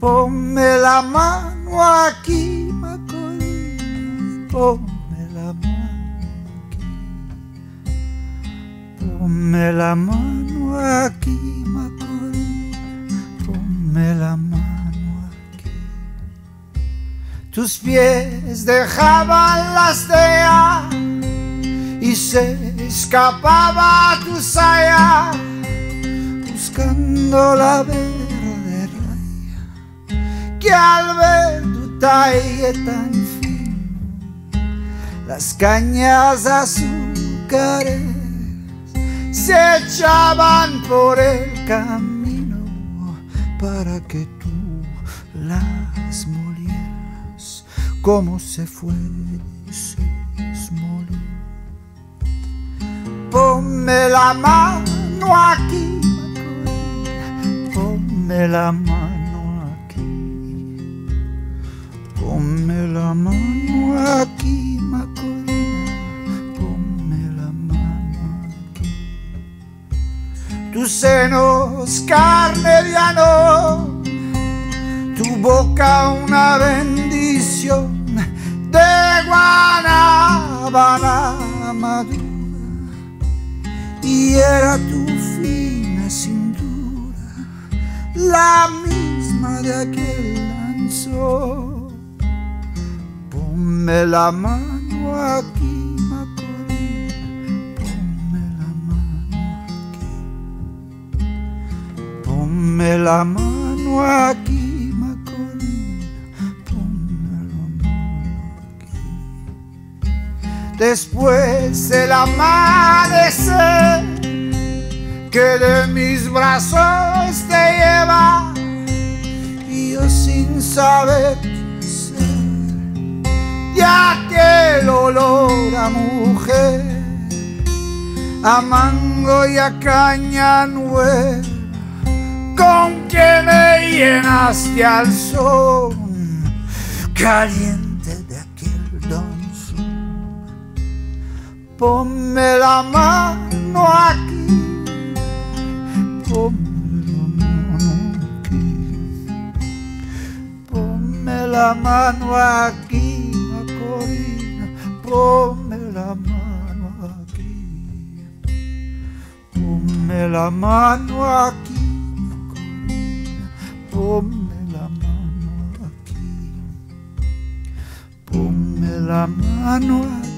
Ponme la mano aquí, Macorina, ponme la mano aquí. Ponme la mano aquí, Macorina, ponme la mano aquí. Tus pies dejaban las de y se escapaba tu saya buscando la verde tan fino las cañas azúcares se echaban por el camino para que tú las molieras como se fuese molir ponme la mano aquí ponme la mano ponme la mano aquí, Macorina, ponme la mano aquí. Tus senos carne de ano, tu boca una bendición. De guanabana madura y era tu fina cintura la misma de aquel lanzo. Ponme la mano aquí, Macorina, ponme la mano aquí. Ponme la mano aquí, Macorina, ponme la mano aquí. Después del amanecer que de mis brazos te lleva y yo sin saber ya que el olor a mujer a mango y a caña nueva con que me llenaste al sol caliente de aquel danzón ponme la mano aquí Ponme la mano aquí, ponme la mano aquí, la mano aquí, ponme la mano aquí, ponme la mano aquí.